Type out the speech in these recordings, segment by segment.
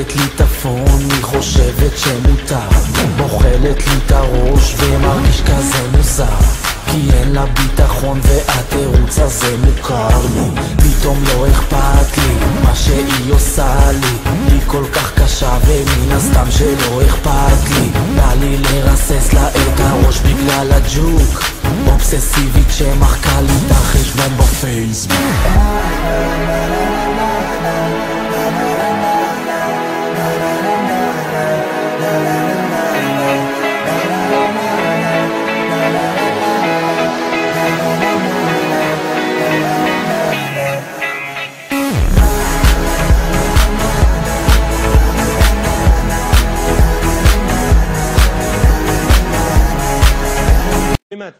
דופקת לי את הפון, היא חושבת שמותר. מוכלת לי את הראש ומרגיש כזה מוזר. כי אין לה ביטחון והתירוץ הזה מוכר לי. פתאום לא אכפת לי מה שהיא עושה לי. היא כל כך קשה ומן הסתם שלא אכפת לי. בא לי לרסס לה את הראש בגלל הג'וק. אובססיבית שמחקה לי את החשבון בפייסבוק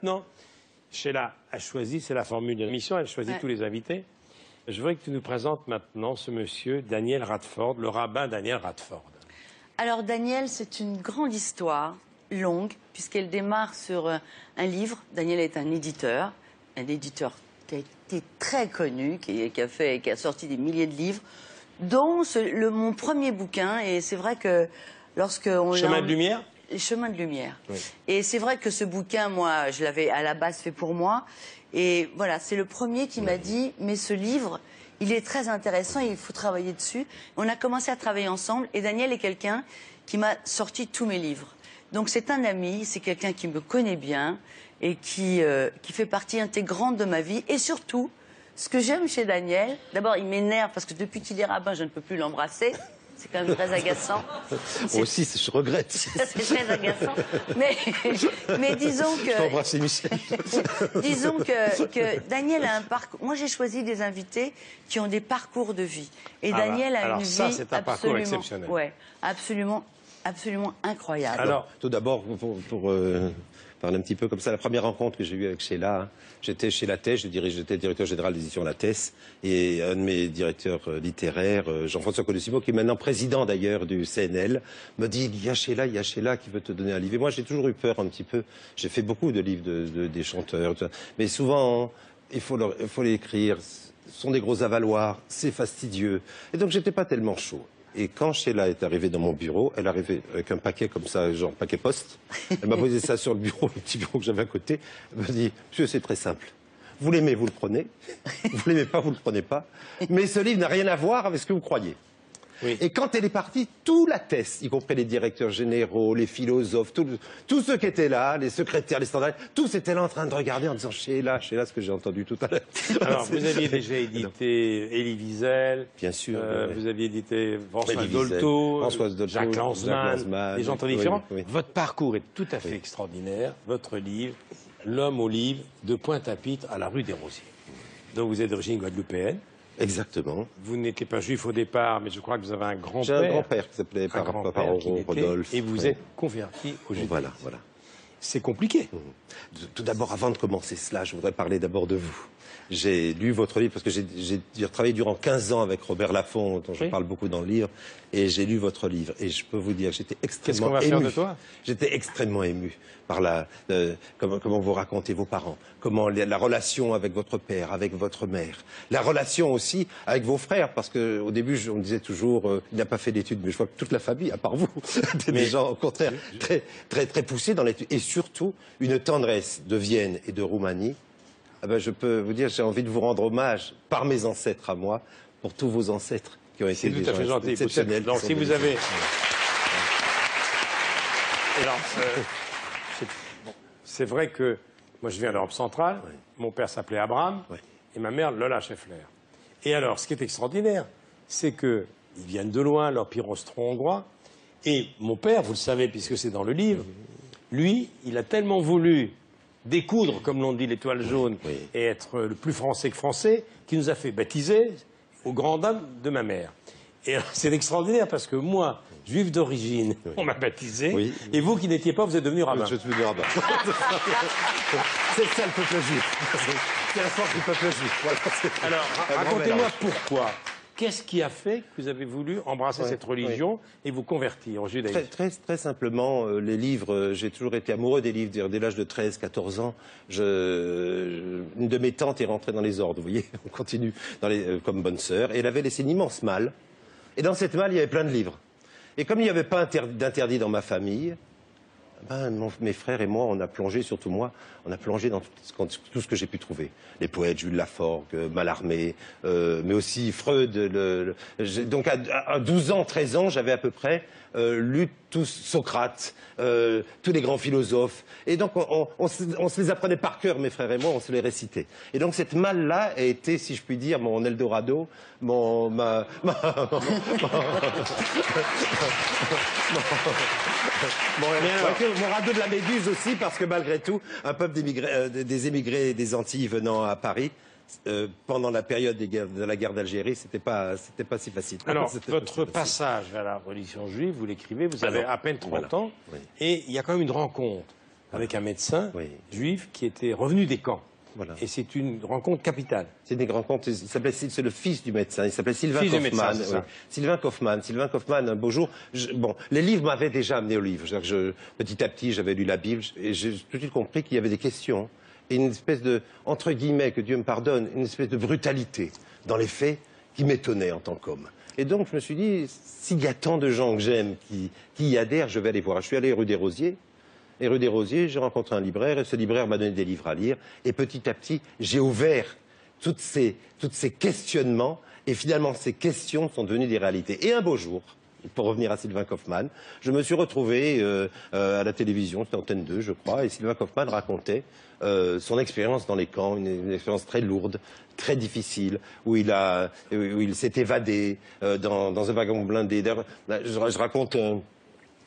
maintenant, Sheila a choisi, c'est la formule de l'émission, elle choisit Ouais. tous les invités. Je voudrais que tu nous présentes maintenant ce monsieur, Daniel Radford, le rabbin Daniel Radford. Alors Daniel, c'est une grande histoire, longue, puisqu'elle démarre sur euh, un livre. Daniel est un éditeur, un éditeur qui a été très connu, qui, qui a, fait, qui a sorti des milliers de livres, dont ce- le, mon premier bouquin. Et c'est vrai que lorsque on l'a Chemin de lumière Les chemins de lumière. Oui. Et c'est vrai que ce bouquin, moi, je l'avais à la base fait pour moi. Et voilà, c'est le premier qui m'a dit, mais ce livre, il est très intéressant, il faut travailler dessus. On a commencé à travailler ensemble et Daniel est quelqu'un qui m'a sorti tous mes livres. Donc c'est un ami, c'est quelqu'un qui me connaît bien et qui, euh, qui fait partie intégrante de ma vie. Et surtout, ce que j'aime chez Daniel, d'abord il m'énerve parce que depuis qu'il est rabbin, je ne peux plus l'embrasser. C'est quand même très agaçant. Moi aussi, je regrette. ça, c'est très agaçant. Mais, mais disons Je que, embrasser Michel. disons que, que Daniel a un parcours. Moi, j'ai choisi des invités qui ont des parcours de vie. Et Ah bah, Daniel a alors une ça, vie c'est un parcours absolument, exceptionnel. ouais, absolument, absolument incroyable. Alors, Tout d'abord, pour, pour, euh, parler un petit peu comme ça, la première rencontre que j'ai eue avec Sheila, j'étais chez Lattès, je j'étais directeur général d'édition Lattès, et un de mes directeurs euh, littéraires, euh, Jean-François Colosimo, qui est maintenant président d'ailleurs du CNL, me dit il y a Sheila, il y a Sheila qui veut te donner un livre. Et moi, j'ai toujours eu peur un petit peu. J'ai fait beaucoup de livres de, de- des chanteurs, mais souvent, il faut, il faut les écrire. Ce sont des gros avaloirs, c'est fastidieux. Et donc, j'étais pas tellement chaud. Et quand Sheila est arrivée dans mon bureau, elle est arrivée avec un paquet comme ça, genre paquet poste. Elle m'a posé ça sur le bureau, le petit bureau que j'avais à côté. Elle m'a dit, monsieur, c'est très simple. Vous l'aimez, vous le prenez. Vous l'aimez pas, vous le prenez pas. Mais ce livre n'a rien à voir avec ce que vous croyez. Oui. Et quand elle est partie, tout la thèse, y compris les directeurs généraux, les philosophes, tout- tous ceux qui étaient là, les secrétaires, les standards, tous étaient là en train de regarder en disant Sheila, Sheila, ce que j'ai entendu tout à l'heure. alors vous aviez déjà édité Elie Wiesel, Bien sûr, euh, vous aviez édité François Elie Wiesel, Dolto, Françoise Dolto, Jacques Lanzmann, des gens très différents. oui. Votre parcours est tout à fait extraordinaire. Votre livre, L'homme au livre, de Pointe-à-Pitre à la rue des Rosiers. Donc vous êtes d'origine guadeloupéenne. Exactement. Vous n'étiez pas juif au départ, mais je crois que vous avez un J'ai grand-père. un grand-père qui s'appelait un par, grand-père par qui l'était, Rodolphe. Et vous Ouais. êtes converti au judaïsme. Voilà, voilà. C'est compliqué. Tout d'abord, avant de commencer cela, je voudrais parler d'abord de vous. J'ai lu votre livre parce que j'ai- travaillé durant 15 ans avec Robert Laffont, dont je Oui. parle beaucoup dans le livre, et j'ai lu votre livre. Et je peux vous dire, j'étais extrêmement qu'on va ému. faire de toi? J'étais extrêmement ému par la, euh, comment, comment vous racontez vos parents, comment la, la relation avec votre père, avec votre mère, la relation aussi avec vos frères, parce que au début, je- on me disait toujours, euh, il n'a pas fait d'études, mais je vois que toute la famille, à part vous, Mais- des gens au contraire très, très, très poussés dans l'étude, et surtout une tendresse de Vienne et de Roumanie. Ah ben, je peux vous dire, j'ai envie de vous rendre hommage par mes ancêtres à moi, pour tous vos ancêtres qui ont été des tout à fait gentil. Exceptionnels. donc, si vous des- avez. Alors, euh, c'est vrai que moi, je viens d'Europe centrale. Mon père s'appelait Abraham et ma mère Lola Scheffler. Et alors, ce qui est extraordinaire, c'est qu'ils viennent de loin, leur pire austro-hongrois. Et mon père, vous le savez, puisque c'est dans le livre, lui, il a tellement voulu découdre, comme l'on dit, l'étoile jaune, Oui. et être le plus français que français, qu'il nous a fait baptiser aux grandes dames de ma mère. Et c'est extraordinaire parce que moi, juif d'origine, on m'a baptisé, Oui. et vous qui n'étiez pas, vous êtes devenu rabbin. Je suis de rabbin. C'est ça le peuple juif. C'est la force du peuple juif. Voilà, Alors, grand racontez-moi pourquoi. Qu'est-ce qui a fait que vous avez voulu embrasser Ouais, cette religion et vous convertir au judaïsme? Très, très simplement, euh, les livres, euh, j'ai toujours été amoureux des livres. Dès l'âge de 13, 14 ans, je, une de mes tantes est rentrée dans les ordres, vous voyez, on continue, dans les, euh, comme bonne sœur, et elle avait laissé une immense malle. Et dans cette malle, il y avait plein de livres. Et comme il n'y avait pas d'interdit dans ma famille, ben, mes frères et moi, on a plongé, surtout moi, on a plongé dans tout, ce que j'ai pu trouver. Les poètes, Jules Laforgue, euh, Mallarmé, euh, mais aussi Freud. donc à, 12 ans, 13 ans, j'avais à peu près euh, lu tous Socrate, tous les grands philosophes. Et donc on, se, les apprenait par cœur, mes frères et moi, on se les récitait. Et donc cette malle-là a été, si je puis dire, mon Eldorado, mon... Ma, mon, radeau de la Méduse aussi, parce que malgré tout, un peuple euh, des émigrés des Antilles venant à Paris, euh, pendant la période de la guerre d'Algérie, c'était pas, c'était pas si facile. Alors, votre passage vers la religion juive, vous l'écrivez, vous avez à peine 30 ans, et il y a quand même une rencontre avec un médecin juif qui était revenu des camps. Et c'est une rencontre capitale. C'est une rencontre. C'est le fils du médecin. Il s'appelait Sylvain Kaufmann. Sylvain Kaufmann. Sylvain Kaufmann. Un beau jour. bon, les livres m'avaient déjà amené au livre. Je, petit à petit, j'avais lu la Bible et j'ai tout de suite compris qu'il y avait des questions et une espèce de, entre guillemets, que Dieu me pardonne, une espèce de brutalité dans les faits qui m'étonnait en tant qu'homme. Et donc, je me suis dit, s'il y a tant de gens que j'aime qui, y adhèrent, je vais aller voir. Je suis allé rue des Rosiers. Et rue des Rosiers, j'ai rencontré un libraire et ce libraire m'a donné des livres à lire. Et petit à petit, j'ai ouvert tous ces, ces questionnements et finalement, ces questions sont devenues des réalités. Et un beau jour, pour revenir à Sylvain Kaufmann, je me suis retrouvé euh, euh, à la télévision, c'était Antenne 2, je crois, et Sylvain Kaufmann racontait euh, son expérience dans les camps, une, expérience très lourde, très difficile, où il, il s'est évadé dans, un wagon blindé. Je, je raconte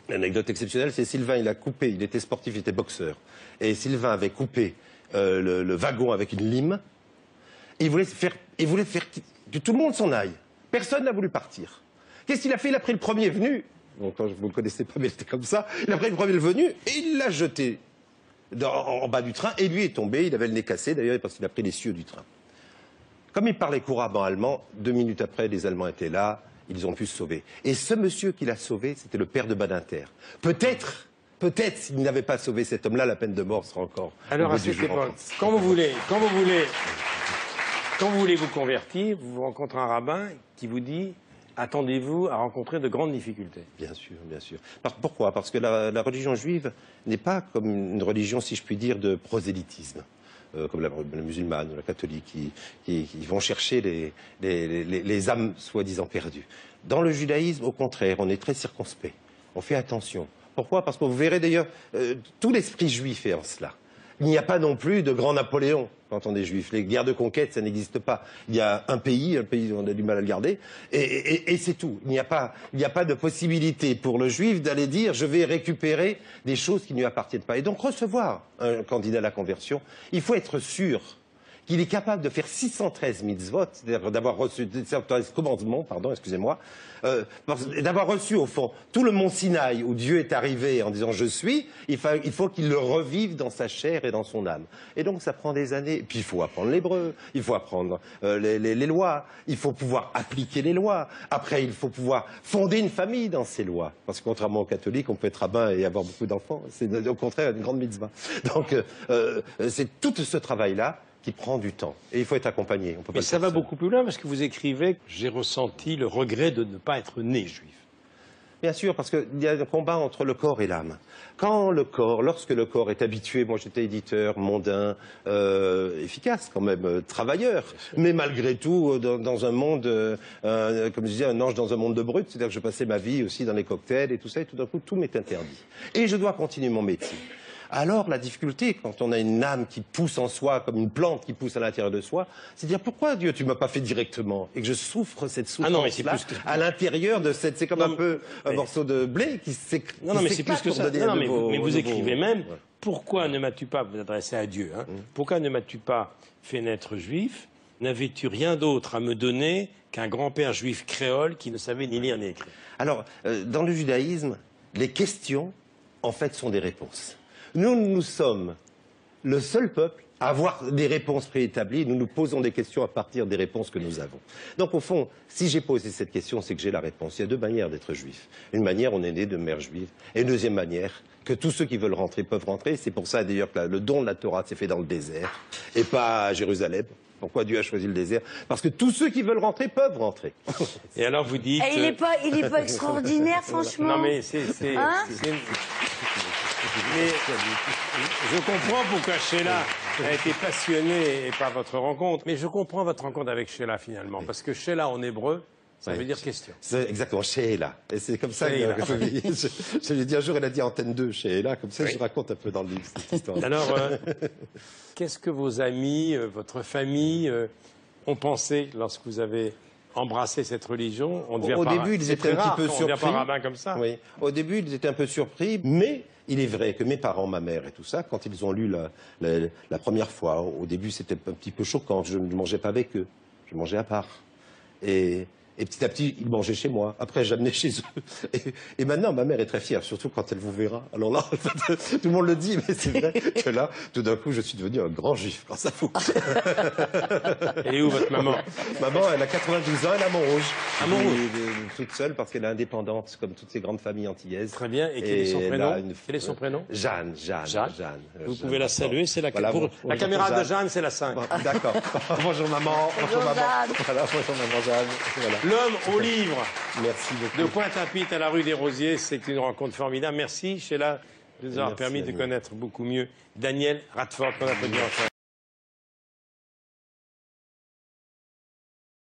L'anecdote exceptionnelle, c'est Sylvain, il a coupé, il était sportif, il était boxeur. Et Sylvain avait coupé le, wagon avec une lime. Il voulait faire, il voulait faire que tout le monde s'en aille. Personne n'a voulu partir. Qu'est-ce qu'il a fait? Il a pris le premier venu. Bon, quand vous ne le connaissez pas, mais c'était comme ça. Il a pris le premier venu et il l'a jeté en, bas du train. Et lui est tombé. Il avait le nez cassé d'ailleurs parce qu'il a pris les cieux du train. Comme il parlait couramment allemand, deux minutes après, les Allemands étaient là ils ont pu se sauver. Et ce monsieur qui l'a sauvé, c'était le père de Badinter. Peut-être, peut-être, s'il n'avait pas sauvé cet homme-là, la peine de mort sera encore. Alors à cette époque, quand vous voulez, quand vous voulez, quand vous voulez vous convertir, vous rencontrez un rabbin qui vous dit attendez-vous à rencontrer de grandes difficultés. Bien sûr, bien sûr. pourquoi? Parce que la religion juive n'est pas comme une religion, si je puis dire, de prosélytisme. Euh, comme la, musulmane ou la catholique, qui, vont chercher les, âmes soi-disant perdues. Dans le judaïsme, au contraire, on est très circonspect. On fait attention. Pourquoi? Parce que vous verrez d'ailleurs, euh, tout l'esprit juif est en cela. Il n'y a pas non plus de grand Napoléon quand on est juif. Les guerres de conquête, ça n'existe pas. Il y a un pays, un pays, on a du mal à le garder, et, c'est tout. Il n'y a pas, a pas de possibilité pour le juif d'aller dire je vais récupérer des choses qui ne lui appartiennent pas. Et donc recevoir un candidat à la conversion, il faut être sûr qu'il est capable de faire 613 mitzvot, c'est-à-dire d'avoir reçu, pardon, excusez-moi, euh, d'avoir reçu au fond tout le mont Sinaï où Dieu est arrivé en disant je suis, il, faut qu'il le revive dans sa chair et dans son âme. Et donc ça prend des années. Et puis il faut apprendre l'hébreu, il faut apprendre euh, les, lois, il faut pouvoir appliquer les lois. Après, il faut pouvoir fonder une famille dans ces lois. Parce que contrairement aux catholiques, on peut être rabbin et avoir beaucoup d'enfants. C'est au contraire une grande mitzvah. Donc euh, c'est tout ce travail-là qui prend du temps. Et il faut être accompagné. Mais ça va beaucoup plus loin parce que vous écrivez J'ai ressenti le regret de ne pas être né juif. Bien sûr, parce qu'il y a un combat entre le corps et l'âme. Quand le corps, lorsque le corps est habitué, moi j'étais éditeur, mondain, euh, efficace quand même, euh, travailleur, mais malgré tout euh, dans, un monde, comme je disais, un ange dans un monde de brut, c'est-à-dire que je passais ma vie aussi dans les cocktails et tout ça, et tout d'un coup tout m'est interdit. Et je dois continuer mon métier. Alors la difficulté, quand on a une âme qui pousse en soi, comme une plante qui pousse à l'intérieur de soi, c'est de dire pourquoi Dieu tu m'as pas fait directement et que je souffre cette ah souffrance là à l'intérieur de cette, c'est comme un peu un morceau de blé qui s'éclate. Non, non, mais c'est plus que ça. Non, mais, vous, écrivez même pourquoi ne m'as-tu pas, vous adressez à Dieu, hein, mm. pourquoi ne m'as-tu pas fait naître juif N'avais-tu rien d'autre à me donner qu'un grand-père juif créole qui ne savait ni lire ni écrire? Alors, euh, dans le judaïsme, les questions, en fait, sont des réponses. Nous, nous sommes le seul peuple à avoir des réponses préétablies. Nous nous posons des questions à partir des réponses que nous avons. Donc, au fond, si j'ai posé cette question, c'est que j'ai la réponse. Il y a deux manières d'être juif. Une manière, on est né de mère juive. Et une deuxième manière, que tous ceux qui veulent rentrer peuvent rentrer. C'est pour ça, d'ailleurs, que le don de la Torah s'est fait dans le désert et pas à Jérusalem. Pourquoi Dieu a choisi le désert? Parce que tous ceux qui veulent rentrer peuvent rentrer. Et alors vous dites. Eh, il n'est pas, il est pas extraordinaire, franchement. Non mais c'est. Hein? c'est- Mais je comprends pourquoi Sheila a été passionnée par votre rencontre. Mais je comprends votre rencontre avec Sheila finalement. Parce que Sheila en hébreu, ça veut dire question. C'est exactement, chez Ella. Et c'est comme ça que, Sheila. que je, je, dit un jour, elle a dit Antenne 2 chez Ella, comme ça je raconte un peu dans le livre cette histoire. Alors, euh, qu'est-ce que vos amis, euh, votre famille euh, ont pensé lorsque vous avez embrassé cette religion? On devient Au début, ils étaient un petit peu surpris. pas rabbin comme ça. Oui. Au début, ils étaient un peu surpris, mais il est vrai que mes parents, ma mère et tout ça, quand ils ont lu la, première fois, au début, c'était un petit peu choquant. Je ne mangeais pas avec eux. Je mangeais à part. Et, et petit à petit, ils mangeaient chez moi. Après, j'amenais chez eux. Et, et maintenant, ma mère est très fière, surtout quand elle vous verra. Alors là, tout le monde le dit, mais c'est vrai que là, tout d'un coup, je suis devenu un grand juif quand ça vous. Et où votre maman? Maman, elle a 92 ans, elle a Montrouge. À Montrouge. Elle est Toute seule parce qu'elle est indépendante, comme toutes ces grandes familles antillaises. Très bien. Et quel est son elle prénom a une- Quel est son prénom? Jeanne, Jeanne, Jeanne. Jeanne. Vous Jeanne pouvez la saluer, c'est la, Voilà, pour- bon- la caméra de Jeanne, c'est la 5. Bon, D'accord. bonjour maman. Bonjour, maman. Jeanne. Voilà, bonjour maman Jeanne. Voilà. L'homme au livre Merci beaucoup. de Pointe-à-Pitre à la rue des Rosiers, c'est une rencontre formidable. Merci Sheila de nous avoir permis de connaître beaucoup mieux Daniel Radford qu'on applaudit ensemble.